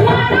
تنهي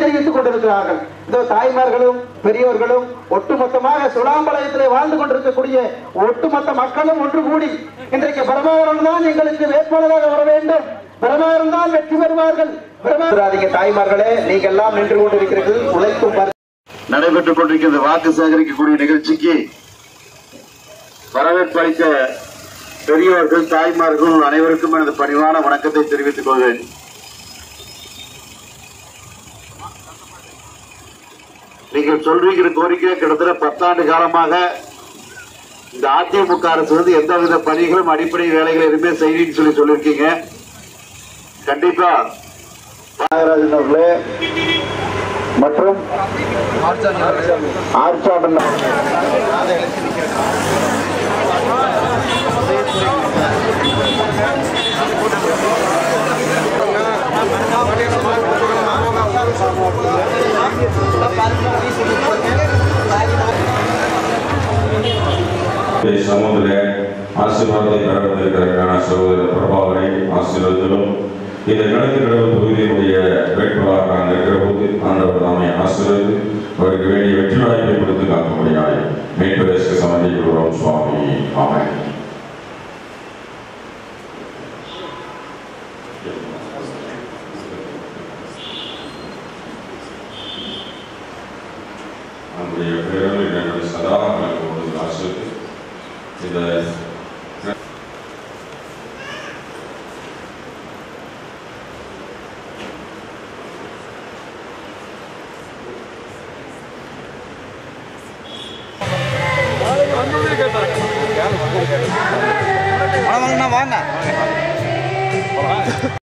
தெரிவித்துக் கொண்டிருக்கிறார்கள் இந்த தாய்மார்களும் பெரியவர்களும் ஒட்டுமொத்தமாக சுலாம்பாளையத்திலே வாழ்ந்து கொண்டிருக்கக்கூடிய ஒட்டுமொத்த மக்களும் ஒன்று கூடி இன்றைக்கு பிரபாகரன் தான் எங்களுக்கு வேட்பாளராக வர வேண்டும். பிரபாகரன் தான் வெற்றி பெறுவார்கள். தாய்மார்களே நீங்க எல்லாம் நின்று கொண்டிருக்கிறீர்கள் உழைக்கும் நடைபெற்றுக் கொண்டிருக்கின்ற வாக்கு சேகரிக்கக்கூடிய நிகழ்ச்சிக்கு வரவேற்பு அளித்த பெரியவர்கள் தாய்மார்கள் அனைவருக்கும் எனது பணிவான வணக்கத்தை தெரிவித்துக் கொள்கிறேன் நீங்கள் சொல்றீங்கிற கோரிக்கை கிட்டத்தட்ட பத்தாண்டு காலமாக இந்த அதிமுக அரசு வந்து எந்தவித பணிகளும் அடிப்படை வேலைகள் எதுவுமே செய்வீங்கன்னு சொல்லி சொல்லியிருக்கீங்க. கண்டிப்பா. தியாகராஜன் அவர்களே மற்றும் ஆர்ச்சாடன் சமூகத்திலே ஆசீர்வாதத்தை பெற வந்திருக்கிறதுக்கான சகோதரர் பிரபாகரை ஆசீர்வதிகளும் இந்த கிழக்கு கடவுள் தொகுதியினுடைய வேட்பாளராக நாங்கள் இருக்கிற போது நாமை அவருக்கு வேண்டிய வெற்றி வாய்ப்பை கொடுத்து காக்க முடியாது சமந்தி குருவம் சுவாமி. ஆமாம் நம்முடைய பேரவை சதா எனக்கு ஆசிரியர். இந்த வாங்க.